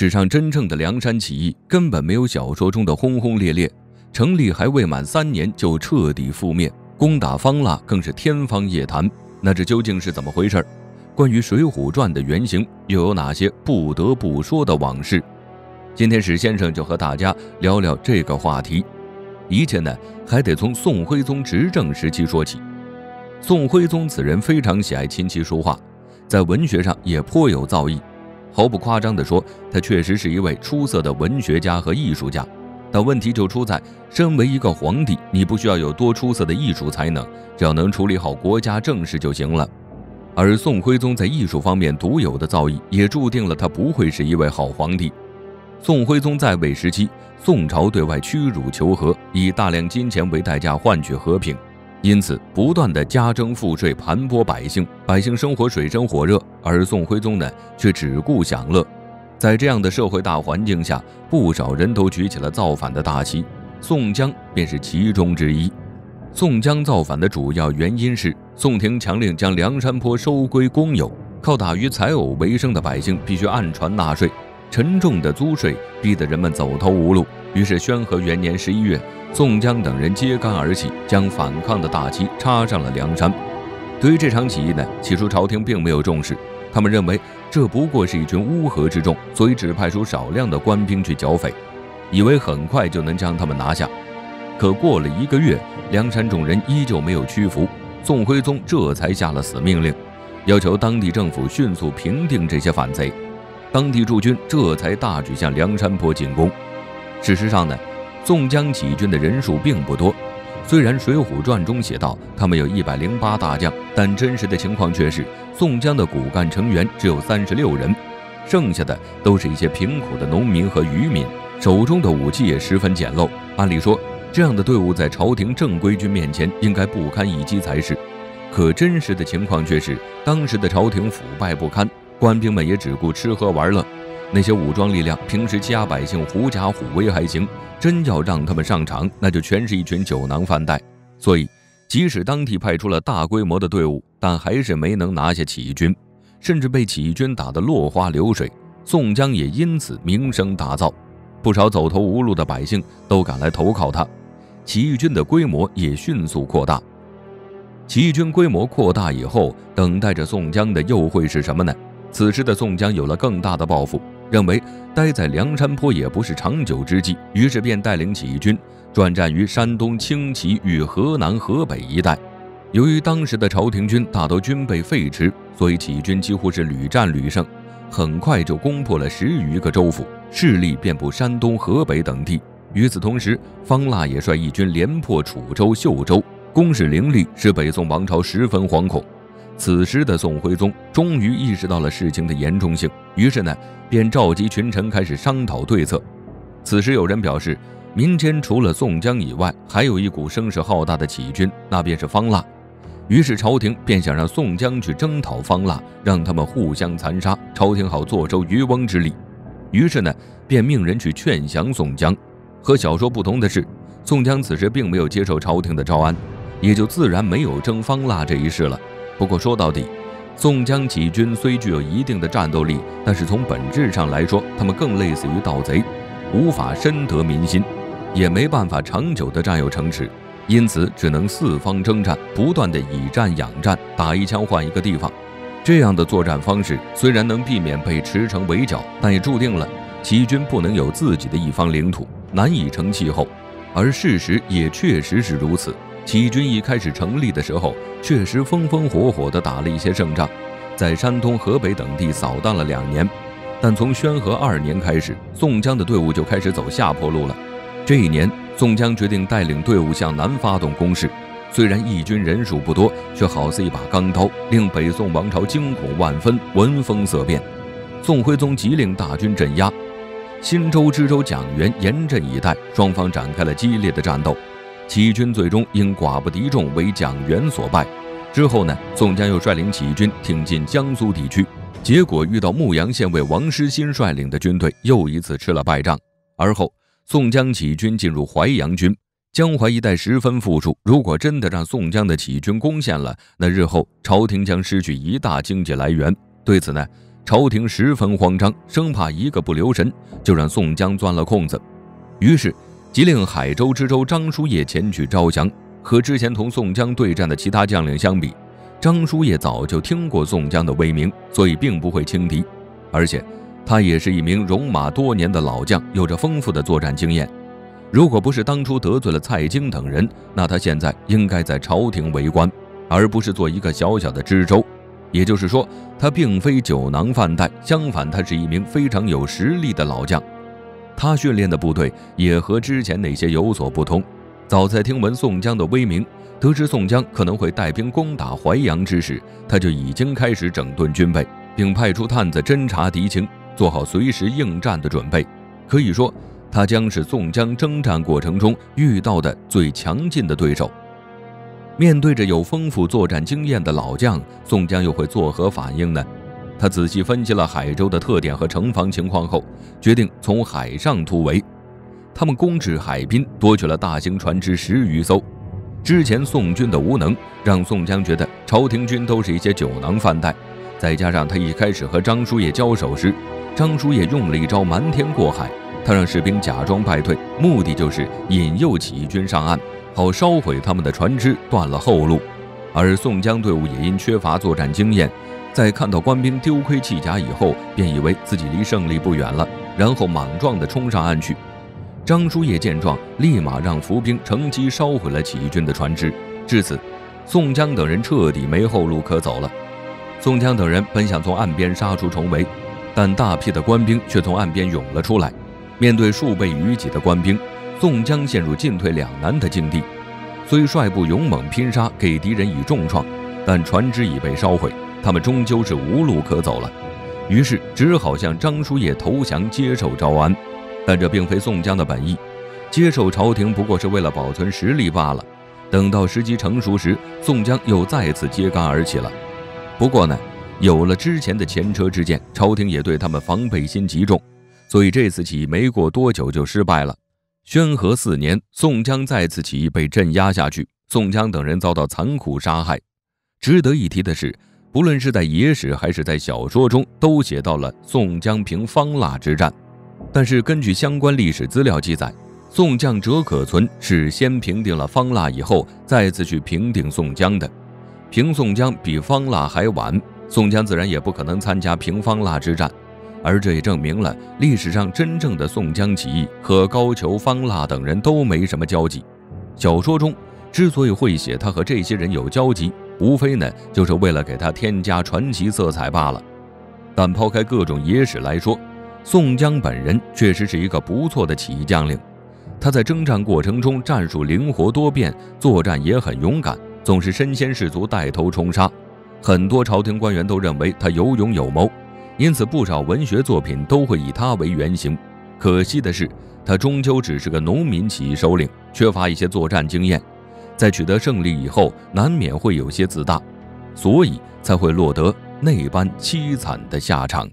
史上真正的梁山起义根本没有小说中的轰轰烈烈，成立还未满三年就彻底覆灭，攻打方腊更是天方夜谭。那这究竟是怎么回事？关于《水浒传》的原型又有哪些不得不说的往事？今天史先生就和大家聊聊这个话题。一切呢，还得从宋徽宗执政时期说起。宋徽宗此人非常喜爱琴棋书画，在文学上也颇有造诣。毫不夸张地说，他确实是一位出色的文学家和艺术家。但问题就出在，身为一个皇帝，你不需要有多出色的艺术才能，只要能处理好国家政事就行了。而宋徽宗在艺术方面独有的造诣，也注定了他不会是一位好皇帝。宋徽宗在位时期，宋朝对外屈辱求和，以大量金钱为代价换取和平。因此，不断的加征赋税，盘剥百姓，百姓生活水深火热，而宋徽宗呢，却只顾享乐。在这样的社会大环境下，不少人都举起了造反的大旗，宋江便是其中之一。宋江造反的主要原因是，宋廷强令将梁山泊收归公有，靠打鱼采藕为生的百姓必须按船纳税，沉重的租税逼得人们走投无路。于是，宣和元年十一月。宋江等人揭竿而起，将反抗的大旗插上了梁山。对于这场起义呢，起初朝廷并没有重视，他们认为这不过是一群乌合之众，所以只派出少量的官兵去剿匪，以为很快就能将他们拿下。可过了一个月，梁山众人依旧没有屈服，宋徽宗这才下了死命令，要求当地政府迅速平定这些反贼。当地驻军这才大举向梁山泊进攻。事实上呢？宋江起军的人数并不多，虽然《水浒传》中写道他们有一百零八大将，但真实的情况却是宋江的骨干成员只有三十六人，剩下的都是一些贫苦的农民和渔民，手中的武器也十分简陋。按理说，这样的队伍在朝廷正规军面前应该不堪一击才是，可真实的情况却是当时的朝廷腐败不堪，官兵们也只顾吃喝玩乐。那些武装力量平时欺压百姓、狐假虎威还行，真要让他们上场，那就全是一群酒囊饭袋。所以，即使当地派出了大规模的队伍，但还是没能拿下起义军，甚至被起义军打得落花流水。宋江也因此名声大噪，不少走投无路的百姓都赶来投靠他，起义军的规模也迅速扩大。起义军规模扩大以后，等待着宋江的又会是什么呢？此时的宋江有了更大的抱负。认为待在梁山坡也不是长久之计，于是便带领起义军转战于山东青旗与河南河北一带。由于当时的朝廷军大都军备废弛，所以起义军几乎是屡战屡胜，很快就攻破了十余个州府，势力遍布山东、河北等地。与此同时，方腊也率义军连破楚州、秀州，攻势凌厉，使北宋王朝十分惶恐。此时的宋徽宗终于意识到了事情的严重性，于是呢，便召集群臣开始商讨对策。此时有人表示，民间除了宋江以外，还有一股声势浩大的起义军，那便是方腊。于是朝廷便想让宋江去征讨方腊，让他们互相残杀，朝廷好坐收渔翁之利。于是呢，便命人去劝降宋江。和小说不同的是，宋江此时并没有接受朝廷的招安，也就自然没有征方腊这一事了。不过说到底，宋江起义军虽具有一定的战斗力，但是从本质上来说，他们更类似于盗贼，无法深得民心，也没办法长久的占有城池，因此只能四方征战，不断的以战养战，打一枪换一个地方。这样的作战方式虽然能避免被驰骋围剿，但也注定了起义军不能有自己的一方领土，难以成气候。而事实也确实是如此。起义军一开始成立的时候，确实风风火火地打了一些胜仗，在山东、河北等地扫荡了两年。但从宣和二年开始，宋江的队伍就开始走下坡路了。这一年，宋江决定带领队伍向南发动攻势。虽然义军人数不多，却好似一把钢刀，令北宋王朝惊恐万分，闻风色变。宋徽宗急令大军镇压，新州、知州蒋元严阵以待，双方展开了激烈的战斗。起义军最终因寡不敌众，为蒋元所败。之后呢，宋江又率领起义军挺进江苏地区，结果遇到牧阳县尉王师新率领的军队，又一次吃了败仗。而后，宋江起义军进入淮阳军，江淮一带十分富庶。如果真的让宋江的起义军攻陷了，那日后朝廷将失去一大经济来源。对此呢，朝廷十分慌张，生怕一个不留神就让宋江钻了空子，于是即令海州知州张叔夜前去招降。和之前同宋江对战的其他将领相比，张叔夜早就听过宋江的威名，所以并不会轻敌。而且，他也是一名戎马多年的老将，有着丰富的作战经验。如果不是当初得罪了蔡京等人，那他现在应该在朝廷为官，而不是做一个小小的知州。也就是说，他并非酒囊饭袋，相反，他是一名非常有实力的老将。他训练的部队也和之前那些有所不同。早在听闻宋江的威名，得知宋江可能会带兵攻打淮阳之时，他就已经开始整顿军备，并派出探子侦察敌情，做好随时应战的准备。可以说，他将是宋江征战过程中遇到的最强劲的对手。面对着有丰富作战经验的老将，宋江又会作何反应呢？他仔细分析了海州的特点和城防情况后，决定从海上突围。他们攻至海滨，夺取了大型船只十余艘。之前宋军的无能，让宋江觉得朝廷军都是一些酒囊饭袋。再加上他一开始和张叔夜交手时，张叔夜用了一招瞒天过海，他让士兵假装败退，目的就是引诱起义军上岸，好烧毁他们的船只，断了后路。而宋江队伍也因缺乏作战经验，在看到官兵丢盔弃甲以后，便以为自己离胜利不远了，然后莽撞地冲上岸去。张叔夜见状，立马让伏兵乘机烧毁了起义军的船只。至此，宋江等人彻底没后路可走了。宋江等人本想从岸边杀出重围，但大批的官兵却从岸边涌了出来。面对数倍于己的官兵，宋江陷入进退两难的境地。虽率部勇猛拼杀，给敌人以重创，但船只已被烧毁，他们终究是无路可走了。于是，只好向张叔夜投降，接受招安。但这并非宋江的本意，接受朝廷不过是为了保存实力罢了。等到时机成熟时，宋江又再次揭竿而起了。不过呢，有了之前的前车之鉴，朝廷也对他们防备心极重，所以这次起义没过多久就失败了。宣和四年，宋江再次起义被镇压下去，宋江等人遭到残酷杀害。值得一提的是，不论是在野史还是在小说中，都写到了宋江平方腊之战。但是根据相关历史资料记载，宋将折可存是先平定了方腊以后，再次去平定宋江的。平宋江比方腊还晚，宋江自然也不可能参加平方腊之战。而这也证明了历史上真正的宋江起义和高俅、方腊等人都没什么交集。小说中之所以会写他和这些人有交集，无非呢就是为了给他添加传奇色彩罢了。但抛开各种野史来说，宋江本人确实是一个不错的起义将领，他在征战过程中战术灵活多变，作战也很勇敢，总是身先士卒带头冲杀。很多朝廷官员都认为他有勇有谋，因此不少文学作品都会以他为原型。可惜的是，他终究只是个农民起义首领，缺乏一些作战经验，在取得胜利以后，难免会有些自大，所以才会落得那般凄惨的下场。